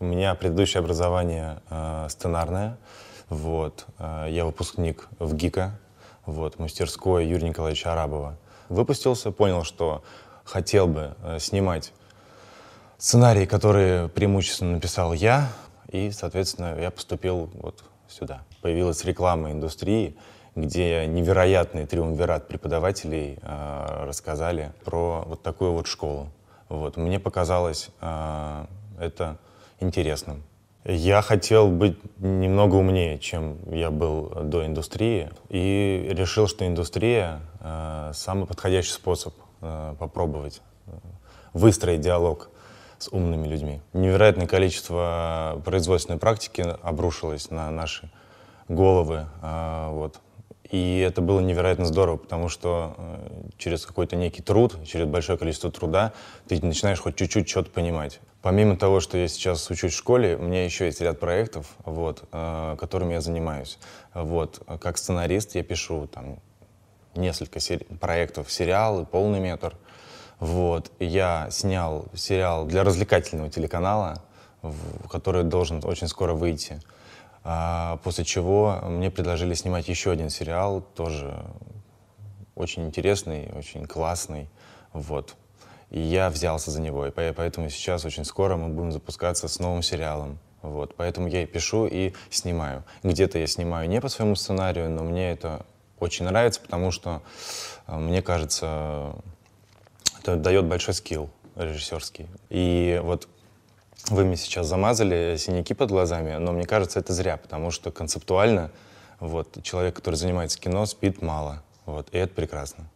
У меня предыдущее образование э, сценарное. Вот. Э, я выпускник в ГИКа, вот, мастерской Юрия Николаевича Арабова. Выпустился, понял, что хотел бы э, снимать сценарии, которые преимущественно написал я, и, соответственно, я поступил вот сюда. Появилась реклама индустрии, где невероятный триумвират преподавателей э, рассказали про вот такую вот школу. Вот. Мне показалось э, это интересным. Я хотел быть немного умнее, чем я был до индустрии, и решил, что индустрия э, самый подходящий способ э, попробовать э, выстроить диалог с умными людьми. Невероятное количество производственной практики обрушилось на наши головы. Э, вот. И это было невероятно здорово, потому что э, через какой-то некий труд, через большое количество труда ты начинаешь хоть чуть-чуть что-то понимать. Помимо того, что я сейчас учусь в школе, у меня еще есть ряд проектов, вот, э, которыми я занимаюсь. Вот, как сценарист я пишу там несколько сери- проектов, сериалы, полный метр. Вот, я снял сериал для развлекательного телеканала, в, который должен очень скоро выйти. А, после чего мне предложили снимать еще один сериал, тоже очень интересный, очень классный. Вот. И я взялся за него. И поэтому сейчас очень скоро мы будем запускаться с новым сериалом. Вот. Поэтому я и пишу, и снимаю. Где-то я снимаю не по своему сценарию, но мне это очень нравится, потому что, а, мне кажется, это дает большой скилл режиссерский. И вот вы мне сейчас замазали синяки под глазами, но мне кажется, это зря, потому что концептуально вот, человек, который занимается кино, спит мало. Вот, и это прекрасно.